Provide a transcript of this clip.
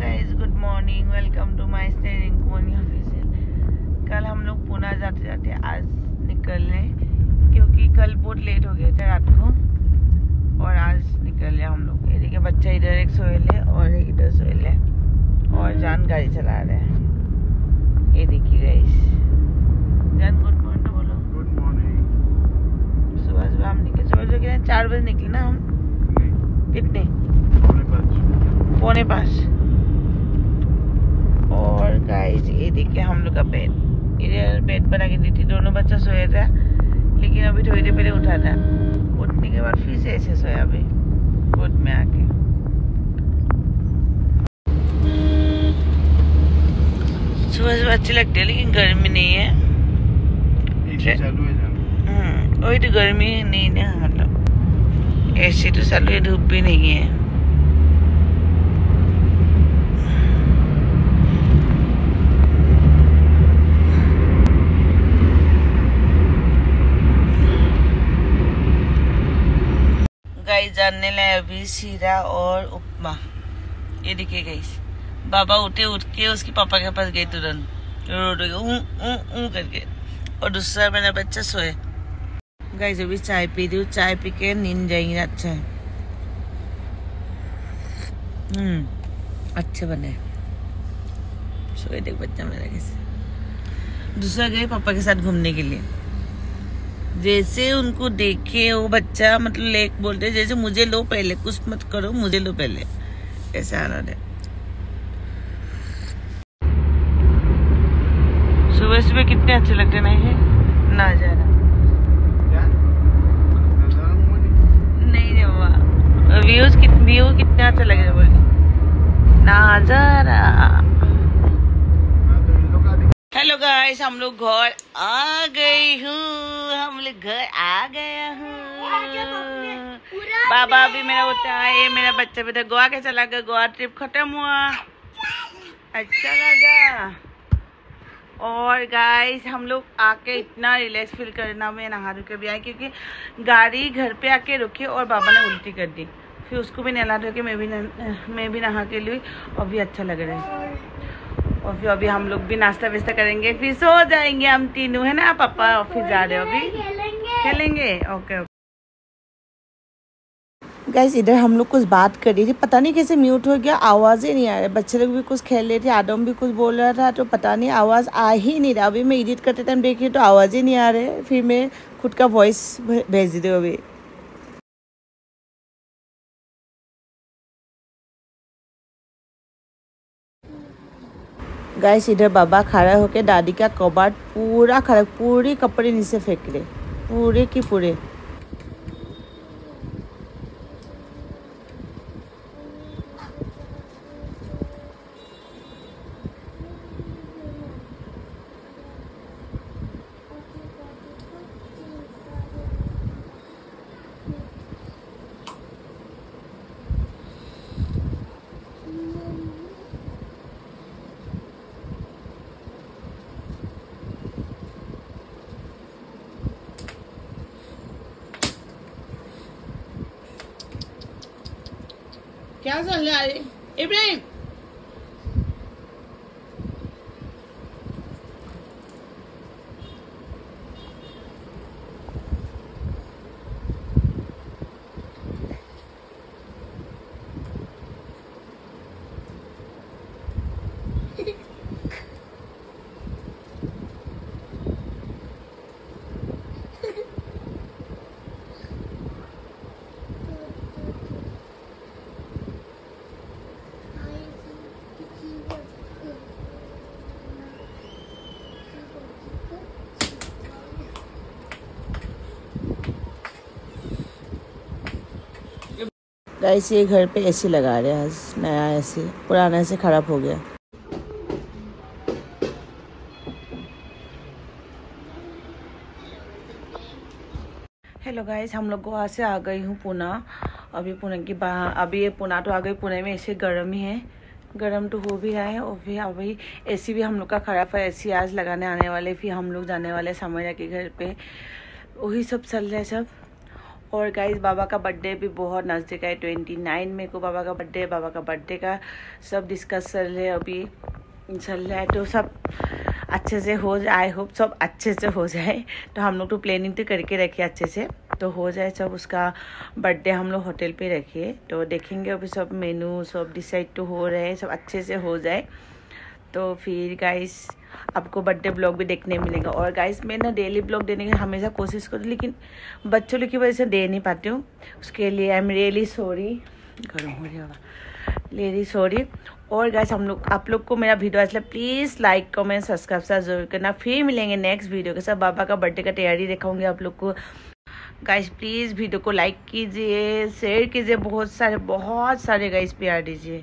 Guys good morning welcome to my steering कोनी official कल हम लोग पुणे जाते जाते आज निकले क्योंकि कल बहुत लेट हो गया था रात को और आज निकल लिया हम लोग। ये देखिए बच्चा इधर एक सोएल है और इधर सोएल है और जान गाड़ी चला रहे हैं। ये देखिए गाइस जान गुड मॉर्निंग तो बोलो। गुड मॉर्निंग सुबह सुबह हम निकले। सुबह सुबह कितने? चार बजे निकले ना हम? कितने? पौने पाँच। और गाइस ये देखिए हम लोग का बेड इधर बेड बना के दी थी। दोनों बच्चा सोया था लेकिन अभी थोड़ी देर पहले उठा था। उठने के बाद फिर से ऐसे सोया अभी गोद में आके। सुबह सुबह अच्छी लगती है लेकिन गर्मी नहीं है। हम्म, वही तो गर्मी नहीं ना मतलब। ऐसे तो चालू है धूप भी नहीं है गाइस जानने लाए अभी सीरा और उपमा। ये देखिए गाइस बाबा उठे, उठ के उसके पापा के पास गए तुरंत। रो रो ऊ ऊ ऊ करके। और दूसरा मेरा बच्चा सोए। गाइस अभी चाय पी रही हूँ, चाय पी के नींद जाएँगे अच्छा है हम्म अच्छे बने। सोए देख बच्चा मेरा कैसे। दूसरा गए पापा के साथ घूमने के लिए। जैसे उनको देखे वो बच्चा मतलब लेक बोलते जैसे मुझे लो पहले कुछ मत करो मुझे लो पहले। ऐसे आना है। सुबह सुबह कितने अच्छे लगते नहीं है? नज़ारा क्या? नज़ारा नहीं रे बाबा। व्यूज़ व्यू कितने अच्छा लग रहा है हाँ लोग का दिख- हेलो गाइस, हम लोग घर आ गए हूँ। हम लोग घर आ गया हूँ। बाबा भी मेरा होता है मेरा बच्चा भी था गोवा कैसा लगा गोवा ट्रिप खत्म हुआ। अच्छा लगा। और गाइस, हम लोग आके इतना रिलैक्स फील करना मैं नहा धो के भी आए क्योंकि गाड़ी घर पे आके रुकी और बाबा ने उल्टी कर दी। फिर उसको भी नहला धो के मैं भी मैं भी नहा के लिए और भी अच्छा लग रहा है। और फिर अभी हम लोग भी नाश्ता वास्ता करेंगे फिर सो जाएँगे हम तीनों है ना पापा? ऑफ़िस जा रहे हो अभी? खेलेंगे ओके ओके गैस इधर हम लोग कुछ बात कर रही थी पता नहीं कैसे म्यूट हो गया आवाज़ ही नहीं आ रहा बच्चे लोग भी कुछ खेल रहे थे आदम भी कुछ बोल रहा था तो पता नहीं आवाज़ आ ही नहीं रहा। अभी मैं एडिट करते टाइम देखी तो आवाज़ ही नहीं आ रहे फिर मैं खुद का वॉइस भेज दी अभी। गैस इधर बाबा खड़ा होके दादी का कबाड पूरा खड़ा, पूरी कपड़े नीचे फेंक रहे पूरे की पूरे। क्या चल रहा है गाइस ये घर पे एसी लगा रहे हैं आज। नया एसी पुराना एसी खराब हो गया। हेलो गाइस हम लोग गोवा से आ गई हूँ पुणे। अभी पुणे की बाहर अभी ये पुणे तो आ गई। पुणे में ऐसे गर्म ही है। गर्म तो हो भी रहा है और फिर अभी एसी भी हम लोग का खराब है। एसी आज लगाने आने वाले, फिर हम लोग जाने वाले समैया के घर पे। वही सब चल रहा है सब। और गाइस बाबा का बर्थडे भी बहुत नज़दीक है। ट्वेंटी नाइन में को बाबा का बर्थडे बाबा का बर्थडे का सब डिस्कस चल रहे अभी। चल रहा है तो सब अच्छे से हो जाए। आई होप सब अच्छे से हो जाए। तो हम लोग तो प्लानिंग तो करके रखे अच्छे से। तो हो जाए सब उसका बर्थडे हम लोग होटल पे रखिए। तो देखेंगे अभी सब मेनू सब डिसाइड तो हो रहे सब अच्छे से हो जाए। तो फिर गाइस आपको बर्थडे ब्लॉग भी देखने मिलेगा। और गाइस मैं ना डेली ब्लॉग देने की हमेशा कोशिश करूँ लेकिन बच्चों की वजह से दे नहीं पाती हूँ। उसके लिए आई एम रियली सॉरी गर्म हो रहा रियली सॉरी और गाइस हम लोग, आप लोग को मेरा वीडियो अच्छा प्लीज़ लाइक कमेंट सब्सक्राइब ज़रूर करना। फिर मिलेंगे नेक्स्ट वीडियो के साथ। बाबा का बर्थडे का तैयारी दिखाऊँगी आप लोग को। गाइस प्लीज़ वीडियो को लाइक कीजिए शेयर कीजिए। बहुत सारे बहुत सारे गाइस प्यार दीजिए।